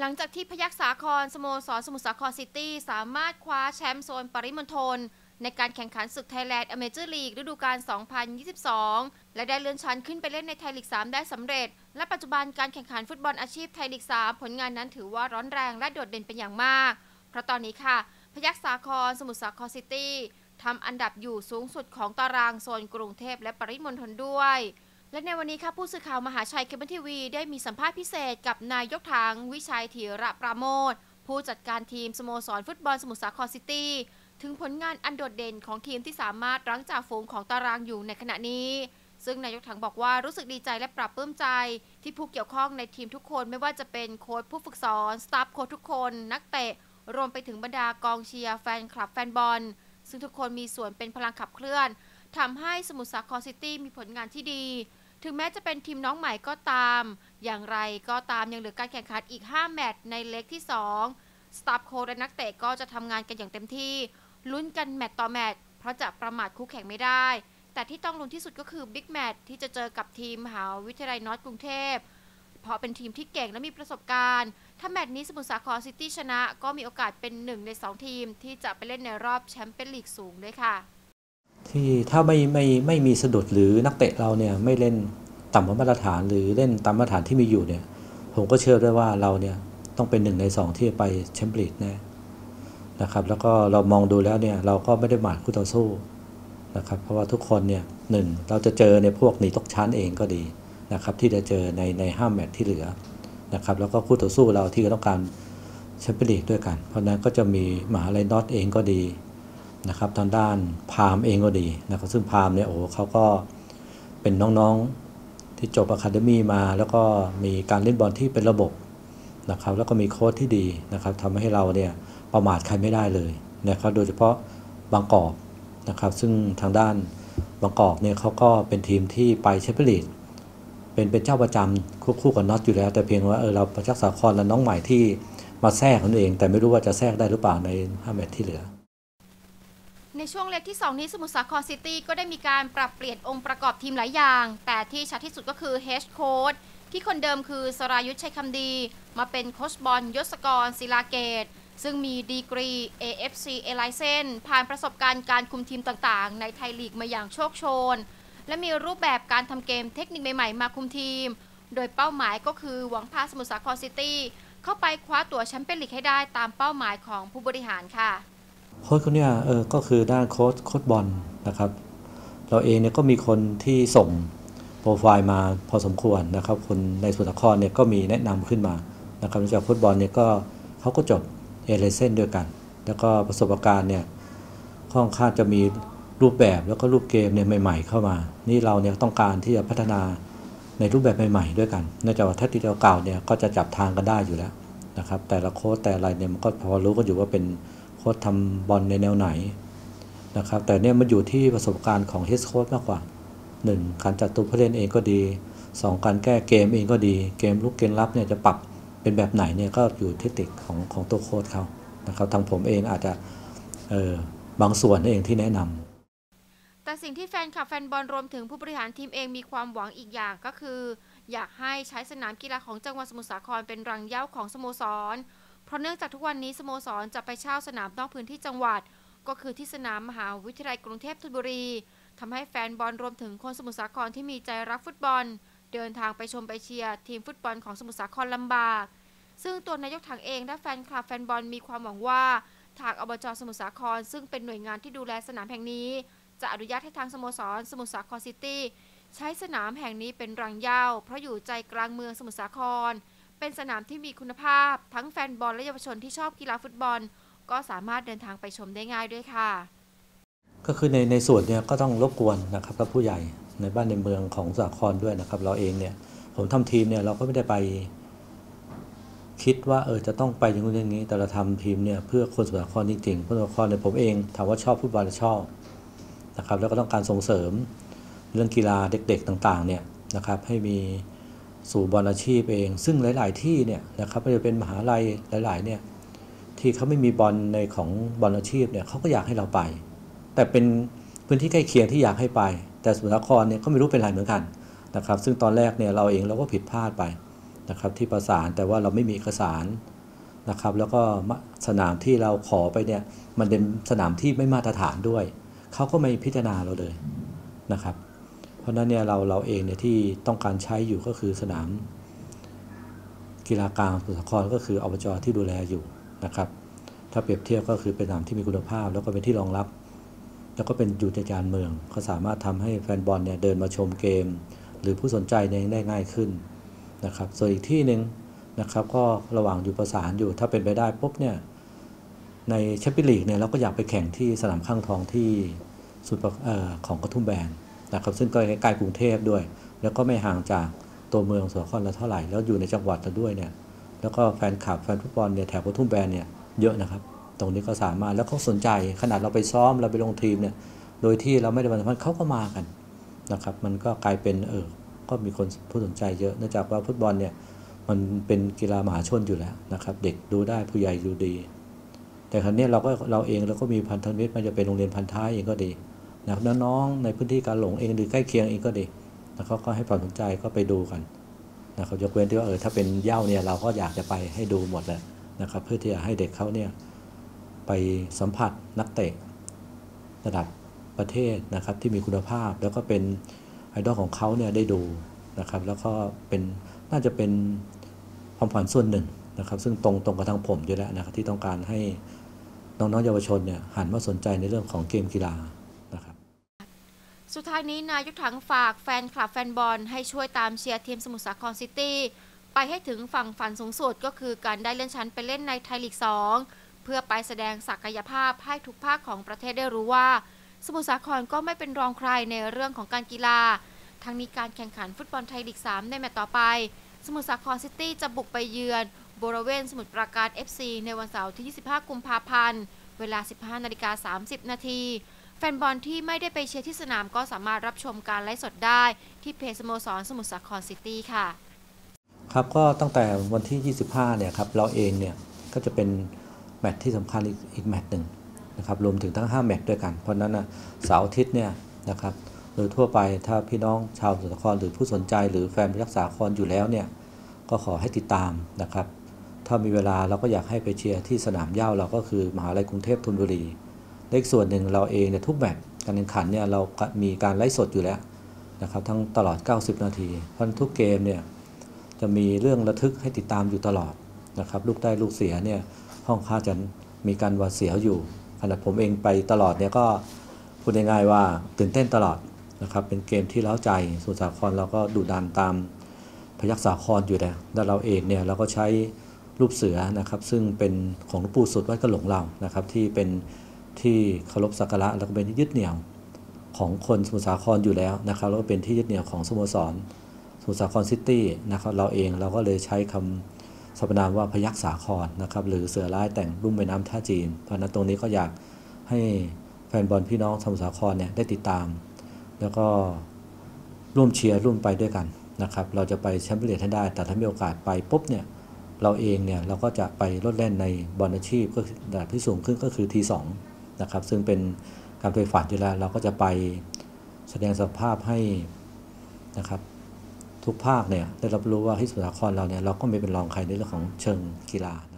หลังจากที่พยัคฆ์สาครสโมสรสมุทรสาครซิตี้ สามารถคว้าแชมป์โซนปริมณฑลในการแข่งขันศึกไทยแลนด์อเมเจอร์ลีกฤดูกาล 2022 และได้เลื่อนชั้นขึ้นไปเล่นในไทยลีก 3 ได้สำเร็จ และปัจจุบันการแข่งขันฟุตบอลอาชีพไทยลีก 3 ผลงานนั้นถือว่าร้อนแรงและโดดเด่นเป็นอย่างมาก เพราะตอนนี้ค่ะ พยัคฆ์สาครสมุทรสาครซิตี้ทำอันดับอยู่สูงสุดของตารางโซนกรุงเทพและปริมณฑลด้วย และในวันนี้ค่ะผู้สื่อข่าวมหาชัยเคเบิลทีวีได้มีสัมภาษณ์พิเศษกับนายกถังวิชัยธีระปราโมท ผู้จัดการทีมสโมสรฟุตบอลสมุทรสาครซิตี้ถึงผลงานอันโดดเด่นของทีมที่สามารถรั้งจ่าฝูงของตารางอยู่ในขณะนี้ ซึ่งนายกถังบอกว่ารู้สึกดีใจและปลาบปลื้มใจ ที่ผู้เกี่ยวข้องในทีมทุกคนไม่ว่าจะเป็นโค้ชผู้ฝึกสอนสตาฟโค้ชทุกคน นักเตะ รวมไปถึงบรรดากองเชียร์แฟนคลับแฟนบอล ซึ่งทุกคนมีส่วนเป็นพลังขับเคลื่อนทำให้สมุทรสาครซิตี้มีผลงานที่ดี ถึงแม้จะเป็นทีมน้องใหม่ก็ตาม อย่างไรก็ตามยังเหลือการแข่งขันอีก 5 แมตช์ในเลกที่ 2 สตาฟโค้ชและนักเตะก็จะทำงานกันอย่างเต็มที่ ลุ้นกันแมตช์ต่อแมตช์เพราะจะประมาทคู่แข่งไม่ได้ แต่ที่ต้องลุ้นที่สุดก็คือบิ๊กแมตช์ที่จะเจอกับทีมมหาวิทยาลัยนอร์ทกรุงเทพ เพราะเป็นทีมที่เก่งและมีประสบการณ์ ถ้าแมตช์นี้สมุทรสาครซิตี้ชนะ ก็มีโอกาสเป็นหนึ่งใน 2 ทีม ที่จะไปเล่นในรอบแชมเปี้ยนลีกสูงด้วยค่ะ ที่ถ้าไม่ไม่ไม่มีสะดุดหรือนักเตะเราเนี่ยไม่เล่นต่ำกว่ามาตรฐานหรือเล่นตามมาตรฐานที่มีอยู่เนี่ย ผมก็เชื่อได้ว่าเราเนี่ยต้องเป็นหนึ่งในสองที่ไปแชมเปี้ยนลีกแน่นะครับ แล้วก็เรามองดูแล้วเนี่ยเราก็ไม่ได้ประมาทคู่ต่อสู้นะครับ เพราะว่าทุกคนเนี่ยหนึ่งเราจะเจอในพวกหนีตกชั้นเองก็ดีนะครับ ที่จะเจอในในห้าแมตช์ที่เหลือนะครับ แล้วก็คู่ต่อสู้เราที่ต้องการแชมเปี้ยนลีกด้วยกัน เพราะนั้นก็จะมีมหาลัยนอร์ทเองก็ดี นะครับทางด้านพรามเองก็ดีนะครับซึ่งพรามเนี่ยโอ้เขาก็เป็นน้องๆที่จบอะคาเดมี่มา แล้วก็มีการเล่นบอลที่เป็นระบบนะครับแล้วก็มีโค้ชที่ดีนะครับทำให้เราเนี่ยประมาทใครไม่ได้เลยนะครับโดยเฉพาะบางกอกนะครับซึ่งทางด้านบางกอกเนี่ยเขาก็เป็นทีมที่ไปแชมเปี้ยนลีกเป็นเป็นเจ้าประจำคู่คู่กับนอร์ทอยู่แล้ว แต่เพียงว่าเออเราประจักษ์สาครและน้องใหม่ที่มาแทรกนั่นเอง แต่ไม่รู้ว่าจะแทรกได้หรือเปล่าใน5แมตช์ที่เหลือ ในช่วงเลกที่ 2 นี้สมุทรสาครซิตี้ก็ได้มีการปรับเปลี่ยนองค์ประกอบทีมหลายอย่าง แต่ที่ชัดที่สุดก็คือเฮดโค้ชที่คนเดิมคือสรายุทธชัยคำดี มาเป็นโค้ชบอลยศกรศิลาเกต ซึ่งมีดีกรี AFC a l i c e n ผ่านประสบการณ์การคุมทีมต่างๆ ในไทยลีกมาอย่างโชกโชน และมีรูปแบบการทำเกมเทคนิคใหม่ๆ มาคุมทีม โดยเป้าหมายก็คือหวังพาสมุทรสาครซิตี้เข้าไปคว้าตั๋วแชมเปี้ยนลีกให้ได้ตามเป้าหมายของผู้บริหารค่ะ โค้ชคนเนี้ยเออก็คือด้านโค้ชโค้ชบอลนะครับ เราเองเนี่ยก็มีคนที่ส่งโปรไฟล์มาพอสมควรนะครับ คนในสมุทรสาครเนี่ยก็มีแนะนำขึ้นมานะครับจากโค้ชบอลเนี่ยก็เขาก็จบ A License ด้วยกัน แล้วก็ประสบการณ์เนี่ยค่อนข้างจะมีรูปแบบแล้วก็รูปเกมเนี่ยใหม่ ๆ เข้ามา นี่เราเนี่ยต้องการที่จะพัฒนาในรูปแบบใหม่ ๆ ด้วยกันเนื่องจากว่าแทคติคเก่าเนี่ยก็จะจับทางกันได้อยู่แล้วนะครับ แต่ละโค้ชแต่อะไรเนี่ยมันก็พอรู้ก็อยู่ว่าเป็น โค้ชทำบอลในแนวไหนนะครับ แต่เนี่ยมันอยู่ที่ประสบการณ์ของเฮดโค้ชมากกว่า 1. การจัดตัวผู้เล่นเองก็ดี 2. การแก้เกมเองก็ดี เกมลุกเกมรับเนี่ยจะปรับเป็นแบบไหนเนี่ยก็อยู่เทคนิคของของตัวโค้ชเขานะครับทางผมเองอาจจะเออบางส่วนเองที่แนะนำแต่สิ่งที่แฟนคลับแฟนบอลรวมถึงผู้บริหารทีมเองมีความหวังอีกอย่างก็คือ อยากให้ใช้สนามกีฬาของจังหวัดสมุทรสาครเป็นรังเย้าของสโมสร เพราะเนื่องจากทุกวันนี้สโมสรจะไปเช่าสนามนอกพื้นที่จังหวัด ก็คือที่สนามมหาวิทยาลัยกรุงเทพธนบุรีทำให้แฟนบอลรวมถึงคนสมุทรสาครที่มีใจรักฟุตบอล เดินทางไปชมไปเชียร์ทีมฟุตบอลของสมุทรสาครลำบาก ซึ่งตัวนายกถังเองและแฟนคลับแฟนบอลมีความหวังว่าทางอบจสมุทรสาคร ซึ่งเป็นหน่วยงานที่ดูแลสนามแห่งนี้ จะอนุญาตให้ทางสโมสร สมุทรสาครซิตี้ใช้สนามแห่งนี้เป็นรังเย้าเพราะอยู่ใจกลางเมืองสมุทรสาคร เป็นสนามที่มีคุณภาพ ทั้งแฟนบอลและเยาวชนที่ชอบกีฬาฟุตบอล ก็สามารถเดินทางไปชมได้ง่ายด้วยค่ะ ก็คือในในส่วนเนี่ยก็ต้องรบกวนนะครับกับผู้ใหญ่ในบ้านในเมืองของสาครด้วยนะครับ เราเองเนี่ยผมทำทีมเนี่ยเราก็ไม่ได้ไป คิดว่าเออจะต้องไปอย่างนู้นอย่างนี้ แต่เราทำทีมเนี่ยเพื่อคนสมุทรสาครจริงๆคนสมุทรสาครเนี่ยผมเองถามว่าชอบฟุตบอลหรือชอบนะครับ แล้วก็ต้องการส่งเสริมเรื่องกีฬาเด็ก ๆต่างๆเนี่ยนะครับให้มี สู่บอลอาชีพเอง ซึ่งหลาย ๆ ที่เนี่ยนะครับไม่ว่าจะเป็นมหาลัยหลาย ๆ เนี่ยที่เขาไม่มีบอลในของบอลอาชีพเนี่ยเขาก็อยากให้เราไป แต่เป็นพื้นที่ใกล้เคียงที่อยากให้ไป แต่สมุทรสาครเนี่ยก็ไม่รู้เป็นไรเหมือนกันนะครับซึ่งตอนแรกเนี่ยเราเองเราก็ผิดพลาดไปนะครับที่ประสานแต่ว่าเราไม่มีเอกสารนะครับแล้วก็สนามที่เราขอไปเนี่ยมันเป็นสนามที่ไม่มาตรฐานด้วย เขาก็ไม่พิจารณาเราเลยนะครับ ราะฉะนั้นเนี่ยเราเราเองเนี่ยที่ต้องการใช้อยู่ก็คือสนามกีฬากลางสุสาครก็คืออบจที่ดูแลอยู่นะครับ ถ้าเปรียบเทียบก็คือเป็นสนามที่มีคุณภาพ แล้วก็เป็นที่รองรับ แล้วก็เป็นอยู่ในการเมืองเขาสามารถทำให้แฟนบอลเนี่ยเดินมาชมเกม หรือผู้สนใจเนี่ยได้ง่ายขึ้นนะครับส่วนอีกที่หนึ่งนะครับก็ระหว่างอยู่ประสานอยู่ถ้าเป็นไปได้ปุ๊บเนี่ยในแชมเปี้ยนลีกเนี่ยเราก็อยากไปแข่งที่สนามข้างทองที่สุดของกระทุ่มแบน นะครับซึ่งก็ใกล้กรุงเทพด้วย แล้วก็ไม่ห่างจากตัวเมืองสกลนครเราเท่าไหร่ แล้วอยู่ในจังหวัดเราด้วยเนี่ยแล้วก็แฟนคลับแฟนฟุตบอลเนี่ยแถวกระทุ่มแบนเนี่ยเยอะนะครับ ตรงนี้ก็สามารถแล้วเขาสนใจขนาดเราไปซ้อมเราไปลงทีมเนี่ยโดยที่เราไม่ได้บันทึกเขาก็มากันนะครับ มันก็กลายเป็นเออก็มีคนผู้สนใจเยอะเนื่องจากว่าฟุตบอลเนี่ยมันเป็นกีฬามหาชนอยู่แล้วนะครับ เด็กดูได้ผู้ใหญ่ดูดี แต่ครั้นี้เราก็เราเองเราก็มีพันธมิตรมันจะเป็นโรงเรียนพันท้ายเองก็ดี นะครับน้องๆในพื้นที่การหลงเองหรือใกล้เคียงเองก็ดีแล้วเขาก็ให้ความสนใจก็ไปดูกันนะครับยกเว้นที่ว่าเออถ้าเป็นเย่าเนี่ยเราก็อยากจะไปให้ดูหมดเลยนะครับ เพื่อที่จะให้เด็กเขาเนี่ยไปสัมผัสนักเตะระดับประเทศนะครับที่มีคุณภาพแล้วก็เป็นไอดอลของเขาเนี่ยได้ดูนะครับ แล้วก็เป็นน่าจะเป็นความฝันส่วนหนึ่งนะครับ ซึ่งตรงตรงกับทางผมอยู่แล้วนะครับที่ต้องการให้น้องๆเยาวชนเนี่ยหันมาสนใจในเรื่องของเกมกีฬา สุดท้ายนี้นายกถังฝากแฟนคลับแฟนบอลให้ช่วยตามเชียร์ทีมสมุทรสาครซิตี้ไปให้ถึงฝั่งฝันสูงสุดก็คือการได้เลื่อนชั้นไปเล่นในไทยลีก 2 เพื่อไปแสดงศักยภาพให้ทุกภาคของประเทศได้รู้ว่า สมุทรสาครก็ไม่เป็นรองใครในเรื่องของการกีฬา ทั้งนี้การแข่งขันฟุตบอลไทยลีก 3 ในแมตช์ต่อไป สมุทรสาครซิตี้จะบุกไปเยือนบริเวณสมุทรปราการ FC ในวันเสาร์ที่ 25 กุมภาพันธ์ เวลา 15 นาฬิกา 30 นาที แฟนบอลที่ไม่ได้ไปเชียร์ที่สนามก็สามารถรับชมการไลฟ์สดได้ ที่เพจสโมสรสมุทรสาครซิตี้ค่ะ ครับก็ตั้งแต่วันที่ 25 เนี่ยครับเราเองเนี่ยก็จะเป็นแมตช์ที่สำคัญอีกแมตช์หนึ่งนะครับรวมถึงทั้ง 5 แมตช์ด้วยกัน เพราะนั้นนะเสาร์อาทิตย์เนี่ยนะครับโดยทั่วไปถ้าพี่น้องชาวสมุทรสาครหรือผู้สนใจ หรือแฟนรักษาครอยู่แล้วเนี่ยก็ขอให้ติดตามนะครับถ้ามีเวลาเราก็อยากให้ไปเชียร์ที่สนามหญ้าเราก็คือมหาลัยกรุงเทพธนบุรี เล็กส่วนหนึ่งเราเองเนี่ยทุกแมตช์การแข่งขันเนี่ยเรามีการไลฟ์สดอยู่แล้วนะครับทั้งตลอด 90 นาที เพราะทุกเกมเนี่ยจะมีเรื่องระทึกให้ติดตามอยู่ตลอดนะครับลูกได้ลูกเสียเนี่ยห้องค่าจะมีการวาดเสียวอยู่ขณะผมเองไปตลอดเนี่ยก็พูดง่ายๆว่าตื่นเต้นตลอดนะครับเป็นเกมที่เล้าใจสุสาครเราก็ดุดันตามพยักษาครอยู่แล้วแล้วเราเองเนี่ยเราก็ใช้รูปเสือนะครับซึ่งเป็นของหลวงปู่สุดวัดกระหลงเรานะครับที่เป็น ที่เคารพสักการะแล้วก็เป็นที่ยึดเหนี่ยวของคนสมุทรสาครอยู่แล้วนะครับแล้วก็เป็นที่ยึดเหนี่ยวของสโมสรสมุทรสาครซิตี้นะครับเราเองเราก็เลยใช้คำสรรพนามว่าพยักษาครนะครับหรือเสือร้ายแต่งรุ่มแม่น้ำท่าจีน เพราะนั้นตรงนี้ก็อยากให้แฟนบอลพี่น้องสมุทรสาครเนี่ยได้ติดตาม แล้วก็ร่วมเชียร์ร่วมไปด้วยกันนะครับเราจะไปแชมเปี้ยนลีกให้ได้ แต่ถ้ามีโอกาสไปปุ๊บเนี่ยเราเองเนี่ยเราก็จะไปลดเล่นในบอลอาชีพก็ระดับที่สูงขึ้นก็คือทีสอง นะครับ ซึ่งเป็นการไปฝันอยู่แล้ว เราก็จะไปแสดงสภาพให้นะครับทุกภาคเนี่ยได้รับรู้ว่าที่สมุทรสาครเราเนี่ยเราก็ไม่เป็นรองใครในเรื่องของเชิงกีฬานะ